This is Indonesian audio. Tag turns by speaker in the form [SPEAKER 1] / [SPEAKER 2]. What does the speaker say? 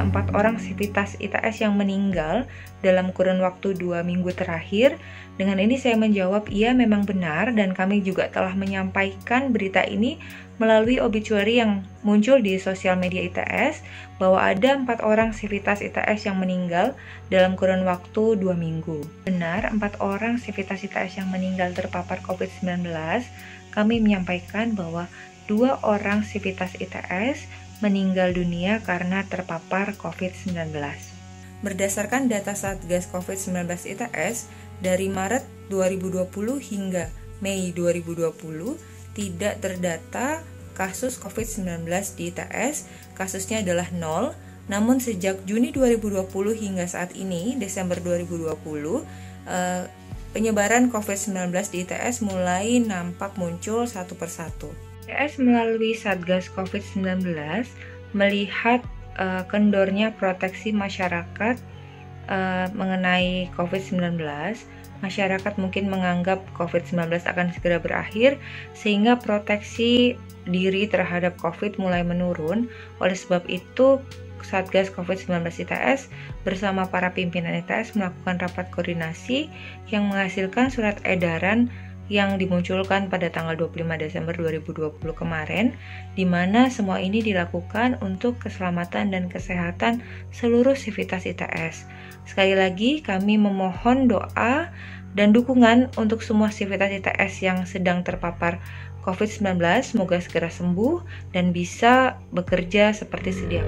[SPEAKER 1] ada empat orang sivitas ITS yang meninggal dalam kurun waktu dua minggu terakhir. Dengan ini saya menjawab, iya memang benar dan kami juga telah menyampaikan berita ini melalui obituary yang muncul di sosial media ITS bahwa ada empat orang sivitas ITS yang meninggal dalam kurun waktu dua minggu. Benar, empat orang sivitas ITS yang meninggal terpapar COVID-19, kami menyampaikan bahwa dua orang sivitas ITS meninggal dunia karena terpapar COVID-19. Berdasarkan data Satgas COVID-19 ITS, dari Maret 2020 hingga Mei 2020 tidak terdata kasus COVID-19 di ITS, kasusnya adalah nol. Namun sejak Juni 2020 hingga saat ini, Desember 2020, eh, penyebaran COVID-19 di ITS mulai nampak muncul satu persatu. ITS melalui Satgas COVID-19 melihat uh, kendornya proteksi masyarakat uh, mengenai COVID-19, masyarakat mungkin menganggap COVID-19 akan segera berakhir sehingga proteksi diri terhadap COVID mulai menurun. Oleh sebab itu, Satgas COVID-19 ITS bersama para pimpinan ITS melakukan rapat koordinasi yang menghasilkan surat edaran yang dimunculkan pada tanggal 25 Desember 2020 kemarin, di mana semua ini dilakukan untuk keselamatan dan kesehatan seluruh sivitas ITS. Sekali lagi, kami memohon doa dan dukungan untuk semua sivitas ITS yang sedang terpapar COVID-19. Semoga segera sembuh dan bisa bekerja seperti sedia.